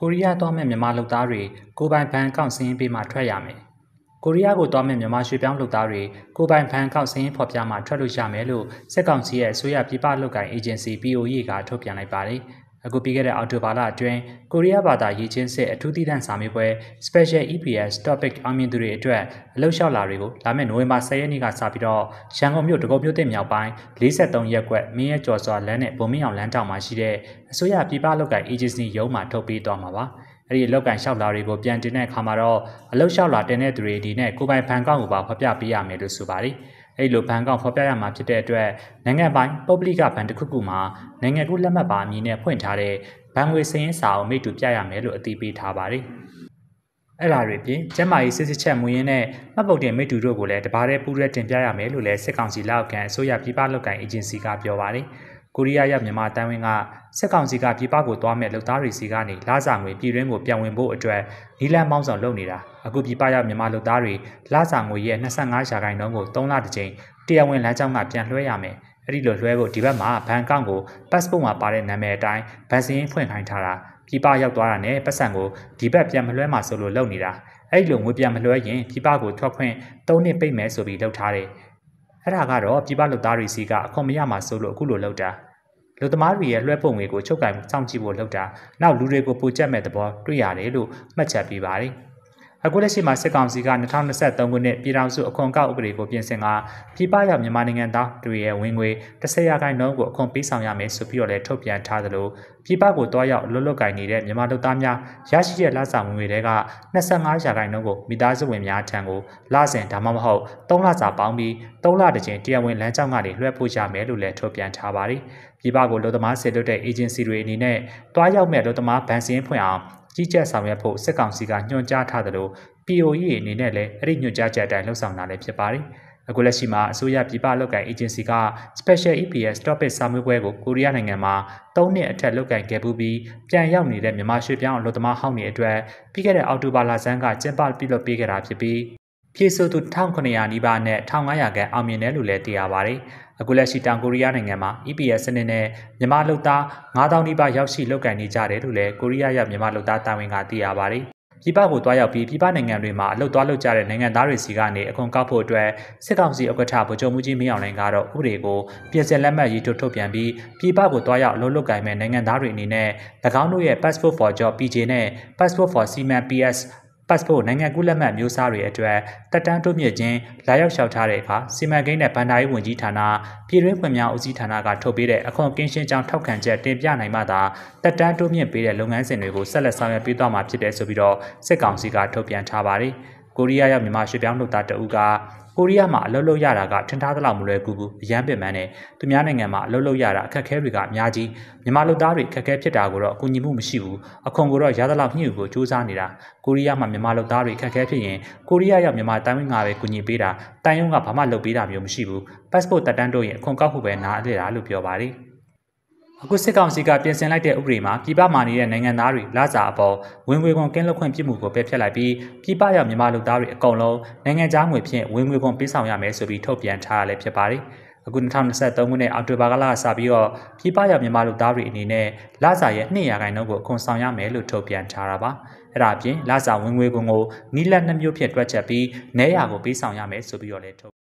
ကိုရီးယားသွားမဲ့မြန်မာလုပ်သားတွေကိုပိုင်ဘဏ်အကောင့်စရင်းပေးမှထွက်ရမယ်။ကိုရီးယားကိုသွားမဲ့မြန်မာရွှေပြောင်းလုပ်သားတွေကိုပိုင်ဘဏ်အကောင့်စရင်းဖော်ပြမှထွက်လို့ရမယ်လို့စစ်ကောင်စီရဲ့အစိုးရပြည်ပလုပ်ကိုင်အေဂျင်စီ POE ကထုတ်ပြန်လိုက်ပါတယ်။ အခုပြီးခဲ့တဲ့အောက်တိုဘာလအတွင်းကိုရီးယားဘာသာရေးချင်းစစ်အထူးသီးသန့်စာမေးပွဲ Special EPS Topic အောင်မြင်သူတွေအတွက်အလှုပ်လျှောက်လာတွေကိုလာမယ့်နိုဝင်ဘာ10ရက်နေ့ကစပြီးတော့ရန်ကုန်မြို့တကုတ်မြို့တင်မြောက်ပိုင်း43ရက်ကွက်မင်းရဲကျော်စွာလမ်းနဲ့ဗိုလ်မင်းအောင်လမ်းတောင်မှာရှိတဲ့အစိုးရပြည်ပလုပ်ကိုင် agency ရုံးမှာထုတ်ပေးသွားမှာပါ။အဲ့ဒီလောက်ကန်လျှောက်လာတွေကိုပြန်တင်တဲ့အခါမှာတော့အလုတ်လျှောက်လာတင်တဲ့သူတွေဒီနဲ့ကိုပိုင်ဖန်ကောက်ကိုပါဖော်ပြပေးရမယ်လို့ဆိုပါတယ်။ အဲ့လိုဘဏ်ကောင်ဖော်ပြရမှာဖြစ်တဲ့အတွက်နိုင်ငံပိုင်ပုဂ္ဂလိကဘဏ်တစ်ခုခုမှာနိုင်ငံကူးလက်မှတ်ပါအမည်နဲ့ဖွင့်ထားတဲ့ဘဏ်ငွေစင်းစာကိုမိတူပြရမယ်လို့အတည်ပြုထားပါတယ်။အဲ့လာတွေပြင်ကျမ်းမာရေးစစ်စစ်ချက်မူရင်းနဲ့မှတ်ပုတ်တင်မိတူတို့ကိုလည်းတပါးတည်းပူးရဲတင်ပြရမယ်လို့လည်းစစ်ကောင်စီလက်အောက်ခံအစိုးရပြည်ပလုပ်ကိုင်အေဂျင်စီကပြောပါတယ်။ ကိုရီးယားရောက်မြန်မာတိုင်းဝင်းကစစ်ကောင်စီကပြည်ပကိုသွားမဲ့လုပ်သားတွေစီကနေလာစာငွေပြည်တွင်းကိုပြန်ဝင်ဖို့အတွက်နီလန်ပေါင်းဆောင်လုပ်နေတာအခုပြည်ပရောက်မြန်မာလုပ်သားတွေလာစာငွေရဲ့25ရာခိုင်နှုန်းကို3လတစ်ကြိမ်တရားဝင်လမ်းကြောင်းကပြန်လွှဲရမယ်အဲ့ဒီလိုလွှဲဖို့ဒီဘက်မှာဘဏ်ကောင့်ကို passport မှာပါတဲ့နာမည်အတိုင်းဗန်စင်းဖွင့်ခိုင်းထားတာပြည်ပရောက်သွားတာနဲ့ပတ်စံကိုဒီဘက်ပြန်မလွှဲမှာဆိုလို့လုပ်နေတာအဲ့ဒီလိုငွေပြန်မလွှဲရင်ပြည်ပကိုထွက်ခွင့်၃နှစ်ပိတ်မယ်ဆိုပြီးလုပ်ထားတယ် အဲ့ဒါကတော့ပြည်ပလုပ်သားတွေစီကအခွန်မရမှာဆိုလို့အခုလိုလုပ်တာလူသမားတွေရဲ့လွှဲပုံငွေကိုချုပ်ကင်စောင့်ကြည့်ဖို့လုပ်တာနောက်လူတွေကိုပိုကျက်မဲ့သဘောတွေ့ရတယ်လို့မှတ်ချက်ပေးပါတယ်။ အခုလက်ရှိမှာစစ်ကောင်စီက2023ခုနှစ်ပြည်ထောင်စုအခွန်ကောက်ဥပဒေကိုပြင်ဆင်ကပြည်ပရောက်မြန်မာနိုင်ငံသားတွေရဲ့ဝင်ငွေ10ရာခိုင်နှုန်းကိုအခွန်ပေးဆောင်ရမယ်ဆိုပြီးတော့လည်းထုတ်ပြန်ထားသလိုပြည်ပကိုတွားရောက်လွတ်လွတ်ကင်နေတဲ့မြန်မာလူသားများရရှိတဲ့လစာဝင်ငွေတွေက25ရာခိုင်နှုန်းကိုမိသားစုဝင်များထံကိုလစဉ်ဒါမှမဟုတ်3လစာပေါင်းပြီး3လတစ်ကြိမ်တရားဝင်လမ်းကြောင်းကနေလွှဲပို့ရမယ်လို့လည်းထုတ်ပြန်ထားပါတယ်။ပြည်ပကိုလူသမားစေလွတ်တဲ့ agency တွေအနေနဲ့တွားရောက်မဲ့လူသမားဗန်စင်းဖွင့်အောင် ကြီးကြပ်ဆောင်ရွက်ဖို့စစ်ကောင်စီကညွှန်ကြားထားသလို POE အနေနဲ့လည်းအဲ့ဒီညွှန်ကြားချက်အတိုင်းလှုပ်ဆောင်တာလည်းဖြစ်ပါတယ်။အခုလက်ရှိမှာအစိုးရပြည်ပလုပ်ကိုင် agency က Special EPS Topic စာမေးပွဲကိုကိုရီးယားနိုင်ငံမှာ၃နှစ်အထက်လုပ်ကိုင်ခဲ့ပူးပြီးပြန်ရောက်နေတဲ့မြန်မာရွှေပြောင်းအလုပ်သမားဟောင်းတွေအတွက်ပြီးခဲ့တဲ့အောက်တိုဘာလဆန်းကကျင်းပပြုလုပ်ပေးခဲ့တာဖြစ်ပြီး ပြည်စုသူ1900နီးပါးနဲ့1500ခန့်အောင်မြင်တယ်လို့လည်းသိရပါတယ်။အခုလက်ရှိတောင်ကိုရီးယားနိုင်ငံမှာ EPS စနစ်နဲ့မြန်မာလူသား9000နီးပါးရောက်ရှိလုပ်ကိုင်နေကြတယ်လို့လည်းကိုရီးယားရောက်မြန်မာလူသားတာဝန်ကသိရပါတယ်။ပြည်ပကိုတွားရောက်ပြီးပြည်ပနိုင်ငံတွေမှာအလုပ်သွားလုပ်ကြတဲ့နိုင်ငံသားတွေစီကနေအခွန်ကောက်ဖို့အတွက်စစ်ကောင်စီဥက္ကဋ္ဌဗိုလ်ချုပ်မှုကြီးမင်းအောင်လှိုင်ကတော့ဥပဒေကိုပြင်ဆင်လက်မှတ်ရေးထိုးထုတ်ပြန်ပြီးပြည်ပကိုတွားရောက်အလုပ်လုပ်ကိုင်မဲ့နိုင်ငံသားတွေအနေနဲ့၎င်းတို့ရဲ့ Passport for Job PJ နဲ့ Passport for Seaman PS passport နိုင်ငံကူးလက်မှတ်မျိုးစားတွေအတွက်တက်တန်းတိုးမြင့်ခြင်းလာရောက်လျှောက်ထားတဲ့အခါစီမံကိန်းနဲ့ဗန်ဒါရေးဝန်ကြီးဌာနပြည်တွင်းဖွံ့ဖြိုးဦးစီးဌာနကထုတ်ပေးတဲ့အခွန်ကင်းရှင်းကြောင်းထောက်ခံချက်တင်ပြနိုင်မှသာတက်တန်းတိုးမြင့်ပေးတဲ့လုပ်ငန်းစဉ်တွေကိုဆက်လက်ဆောင်ရွက်ပေးသွားမှာဖြစ်တယ်ဆိုပြီးတော့စစ်ကောင်စီကထုတ်ပြန်ထားပါတယ်။ကိုရီးယားရောက်မြန်မာရွှေပြောင်းလုပ်သားတအူးက ကိုရီးယားမှာအလုပ်လုပ်ရတာကထင်ထားသလောက်မလွယ်ကူဘူးအရန်ပင်ပန်းနဲ့သူများနိုင်ငံမှာအလုပ်လုပ်ရတာအခက်အခဲတွေကအများကြီးမြန်မာလူသားတွေအခက်အခဲဖြစ်တာကိုတော့အကူအညီမှုမရှိဘူးအခွန်ကိုတော့ရသလောက်ညှိ့ကိုစူးစမ်းနေတာကိုရီးယားမှာမြန်မာလူသားတွေအခက်အခဲဖြစ်ရင်ကိုရီးယားရောက်မြန်မာတိုင်းဝင်ငါပဲကူညီပေးတာတိုင်ယုံကဘာမှလုပ်ပေးတာမျိုးမရှိဘူး passport တက်တန်းတို့ရင်အခွန်ကောက်ဖို့ပဲနားလေတာလို့ပြောပါတယ် အခုစစ်ကောင်စီကပြင်ဆင်လိုက်တဲ့ဥပဒေမှာပြည်ပမှာနေတဲ့နိုင်ငံသားတွေလစာအပေါ်ဝင်ငွေခွန်ကင်းလွတ်ခွင့်ပြစ်မှုကိုပယ်ဖျက်လိုက်ပြီးပြည်ပရောက်မြန်မာလူသားတွေအကုန်လုံးနိုင်ငံခြားငွေဖြင့်ဝင်ငွေခွန်ပေးဆောင်ရမယ်ဆိုပြီးထုတ်ပြန်ထားရလဲဖြစ်ပါတယ်။အခု2023ခုနှစ်အောက်တိုဘာလကစပြီးတော့ပြည်ပရောက်မြန်မာလူသားတွေအနေနဲ့လစာရဲ့200ရာခိုင်နှုန်းကိုအခွန်ဆောင်ရမယ်လို့ထုတ်ပြန်ထားတာပါ။အဲ့ဒါအပြင်လစာဝင်ငွေခွန်ကိုနီးလက်နှမျိုးဖြင့်တွက်ချက်ပြီးနေရာကိုပေးဆောင်ရမယ်ဆိုပြီးတော့လည်းထုတ်